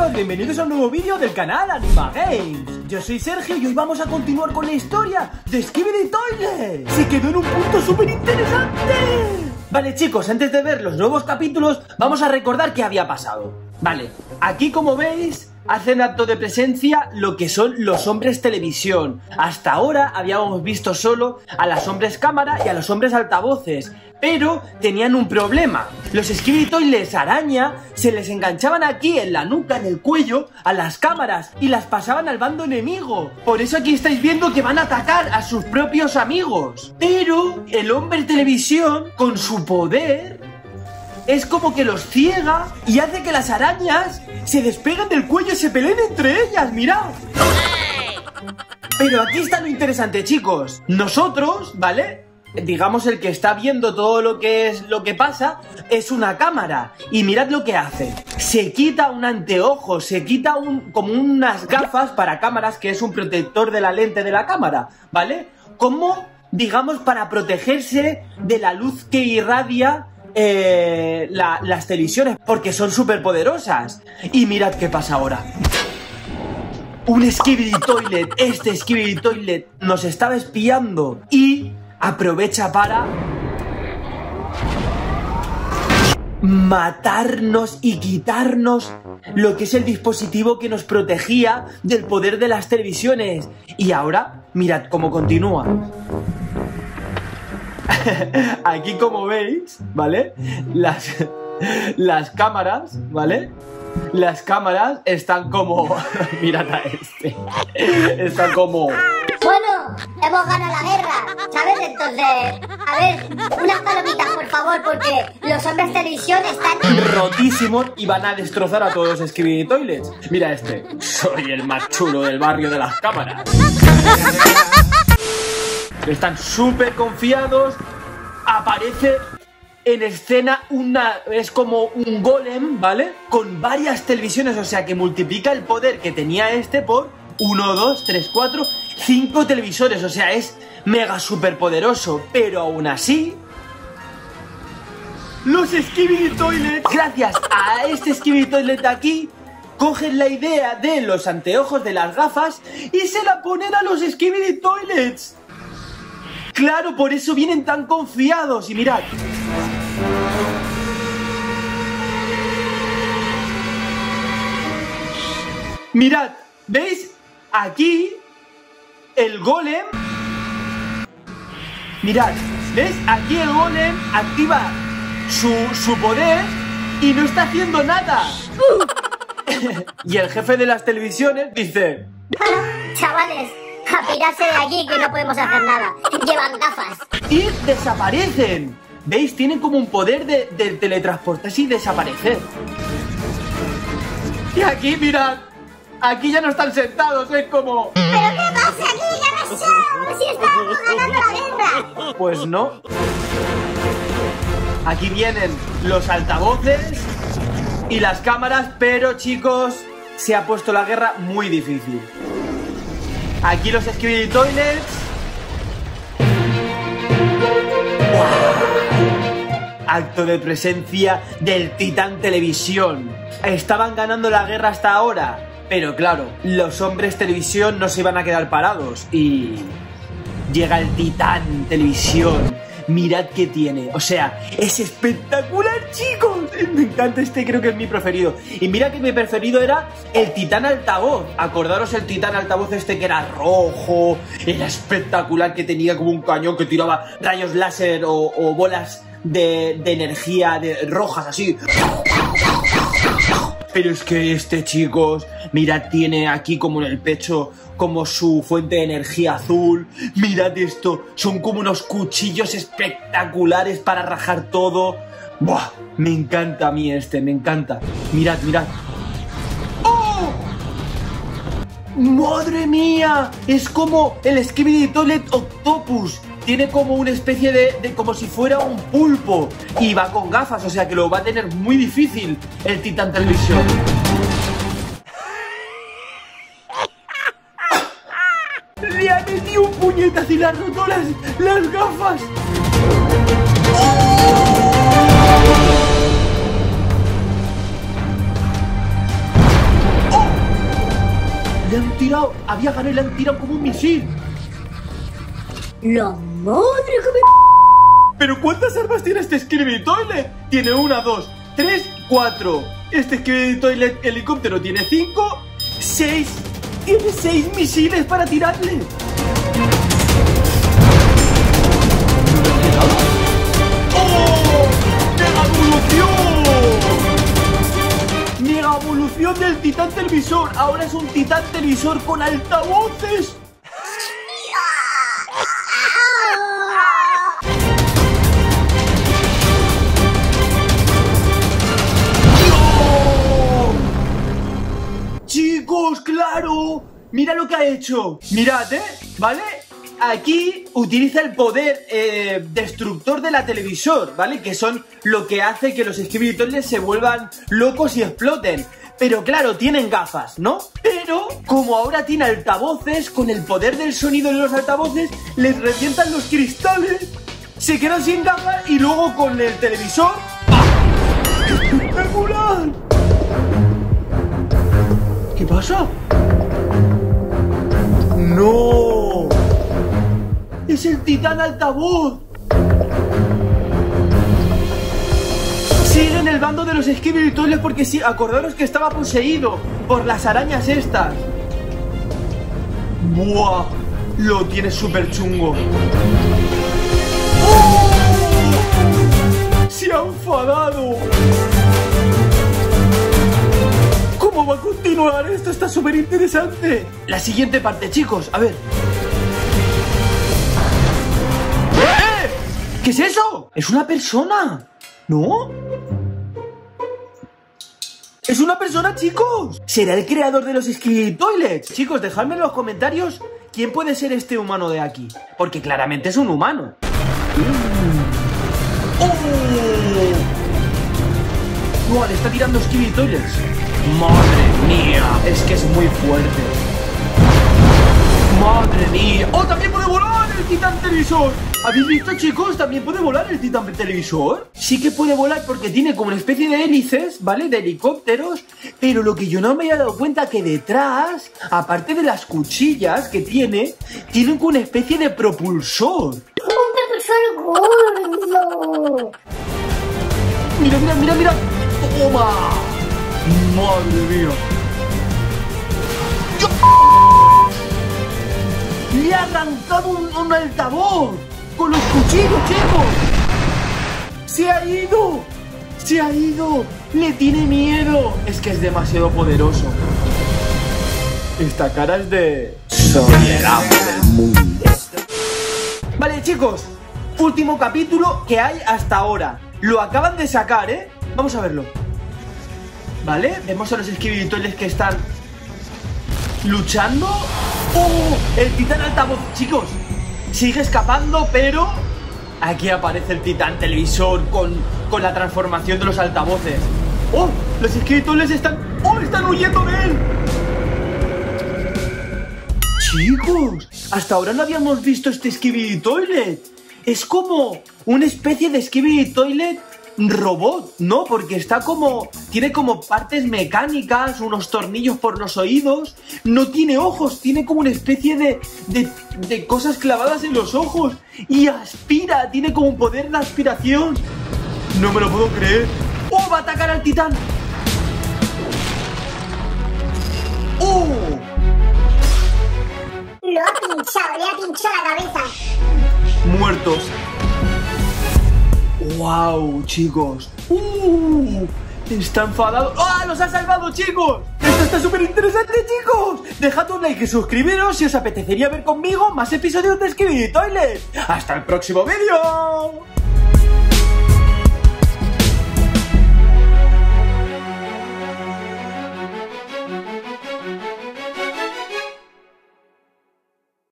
chicos, bienvenidos a un nuevo vídeo del canal Anima Games. Yo soy Sergio y hoy vamos a continuar con la historia de Skibidi Toilet. Se quedó en un punto súper interesante Vale chicos, antes de ver los nuevos capítulos, vamos a recordar qué había pasado. Vale, aquí como veis, hacen acto de presencia lo que son los hombres televisión. Hasta ahora habíamos visto solo a los hombres cámara y a los hombres altavoces, pero tenían un problema. Los les araña se les enganchaban aquí en la nuca, en el cuello, a las cámaras y las pasaban al bando enemigo. Por eso aquí estáis viendo que van a atacar a sus propios amigos. Pero el hombre televisión, con su poder, es como que los ciega y hace que las arañas se despeguen del cuello y se peleen entre ellas, mirad. Pero aquí está lo interesante, chicos. Nosotros, ¿vale? Digamos el que está viendo todo lo que es lo que pasa es una cámara y mirad lo que hace. Se quita un anteojo, se quita un como unas gafas para cámaras que es un protector de la lente de la cámara, ¿vale? Como digamos para protegerse de la luz que irradia eh, las televisiones porque son súper poderosas. Y mirad qué pasa ahora. Un Skibidi Toilet, este Skibidi Toilet nos estaba espiando y aprovecha para matarnos y quitarnos lo que es el dispositivo que nos protegía del poder de las televisiones. Y ahora, mirad cómo continúa. Aquí como veis, ¿vale? Las, las cámaras, ¿vale? Las cámaras están como... Mirad a este. Están como... Bueno, hemos ganado la guerra, ¿sabes? Entonces, a ver, unas palomitas, por favor, porque los hombres de televisión están rotísimos y van a destrozar a todos los Skibidi Toilets. Mira este, soy el más chulo del barrio de las cámaras. Están súper confiados. Aparece en escena una. Es como un golem, ¿vale? Con varias televisiones, o sea que multiplica el poder que tenía este por 1, 2, 3, 4, 5 televisores. O sea, es mega super poderoso. Pero aún así. Los Skibidi Toilets, gracias a este Skibidi Toilet de aquí, cogen la idea de los anteojos de las gafas y se la ponen a los Skibidi Toilets. Claro, por eso vienen tan confiados. Y mirad. Mirad, ¿veis? Aquí el golem... Mirad, ¿ves? Aquí el golem activa su, su poder y no está haciendo nada. y el jefe de las televisiones dice... Chavales, a pirarse de aquí que no podemos hacer nada. Llevan gafas. Y desaparecen. ¿Veis? Tienen como un poder de, de teletransportarse y desaparecer. Y aquí, mirad. Aquí ya no están sentados, es como... ¿Pero qué pasa aquí? ¡Ya no sé! ¡Si estamos ganando la guerra! Pues no. Aquí vienen los altavoces y las cámaras, pero chicos, se ha puesto la guerra muy difícil. Aquí los Skibidi Toilets. Acto de presencia del Titán Televisión. Estaban ganando la guerra hasta ahora. Pero claro, los hombres televisión no se iban a quedar parados. Y llega el Titán Televisión mirad qué tiene. O sea, es espectacular, chicos. Me encanta este, creo que es mi preferido. Y mira que mi preferido era el titán altavoz. Acordaros el titán altavoz este que era rojo, era espectacular, que tenía como un cañón que tiraba rayos láser o, bolas de, energía de, rojas así. Pero es que este, chicos, mirad, tiene aquí como en el pecho como su fuente de energía azul. Mirad esto, son como unos cuchillos espectaculares para rajar todo. Buah, me encanta a mí este, me encanta. Mirad, mirad. ¡Oh! ¡Madre mía! Es como el Skibidi Toilet Octopus. Tiene como una especie de, de, como si fuera un pulpo. Y va con gafas, o sea que lo va a tener muy difícil el Titan Television. Las roto las, gafas. Le han tirado, había ganado y le han tirado como un misil. La madre que me... ¿Pero cuántas armas tiene este Skibidi Toilet? Tiene una, dos, tres, cuatro. Este Skibidi Toilet helicóptero tiene cinco, seis. Tiene seis misiles para tirarle. ¡Oh! ¡Mega evolución! ¡Mega evolución del titán televisor! Ahora es un titán televisor con altavoces. ¡No! Chicos, claro. Mira lo que ha hecho. Mirad, ¿eh? ¿Vale? Aquí utiliza el poder eh, destructor de la televisor, ¿vale? Que son lo que hace que los escribitores se vuelvan locos y exploten. Pero claro, tienen gafas, ¿no? Pero como ahora tiene altavoces, con el poder del sonido de los altavoces, les revientan los cristales. Se quedan sin gafas y luego con el televisor... ¡Espectacular! ¿Qué pasa? ¡Es el titán altavoz! Sigue en el bando de los esquivitoles porque sí, acordaros que estaba poseído por las arañas estas. ¡Buah! Lo tiene súper chungo. ¡Se ha enfadado! ¿Cómo va a continuar esto? Está súper interesante. La siguiente parte, chicos. A ver. ¿Qué es eso? Es una persona. ¿No? Es una persona, chicos. ¿Será el creador de los Skilly Toilets? Chicos, dejadme en los comentarios quién puede ser este humano de aquí. Porque claramente es un humano. ¡Oh! Le está tirando Skilly Toilets. ¡Madre mía! Es que es muy fuerte. ¡Madre mía! ¡Oh, también puede volar el titán televisor! ¿Habéis visto, chicos? También puede volar el titán televisor. Sí que puede volar porque tiene como una especie de hélices, ¿vale? De helicópteros. Pero lo que yo no me había dado cuenta que detrás, aparte de las cuchillas que tiene, tiene como una especie de propulsor. ¡Un propulsor gordo! Mira, mira, mira, mira. ¡Toma! ¡Madre mía! ¡Le ha arrancado un, un altavoz! ¡Con los cuchillos, chicos! ¡Se ha ido! ¡Se ha ido! ¡Le tiene miedo! Es que es demasiado poderoso. Esta cara es de... Soy el del mundo. Vale, chicos. Último capítulo que hay hasta ahora. Lo acaban de sacar, ¿eh? Vamos a verlo. ¿Vale? Vemos a los escribitores que están luchando. ¡Oh! El titán altavoz, chicos. Sigue escapando, pero aquí aparece el titán televisor con, con la transformación de los altavoces. ¡Oh! Los escribitores están... ¡Oh! Están huyendo de él. Chicos, hasta ahora no habíamos visto este Skibidi Toilet. Es como una especie de Skibidi Toilet robot, ¿no? Porque está como. Tiene como partes mecánicas, unos tornillos por los oídos. No tiene ojos, tiene como una especie de, de, de cosas clavadas en los ojos. Y aspira, tiene como un poder de aspiración. No me lo puedo creer. ¡Oh! Va a atacar al titán. ¡Oh! Lo ha pinchado, le ha pinchado la cabeza. muertos. ¡Wow, chicos! ¡Uh! Está enfadado. ¡Ah! ¡Los ha salvado, chicos! ¡Esto está súper interesante, chicos! Dejad un like y suscribiros si os apetecería ver conmigo más episodios de Skibidi Toilet. ¡Hasta el próximo vídeo!